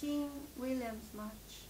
King Williams March.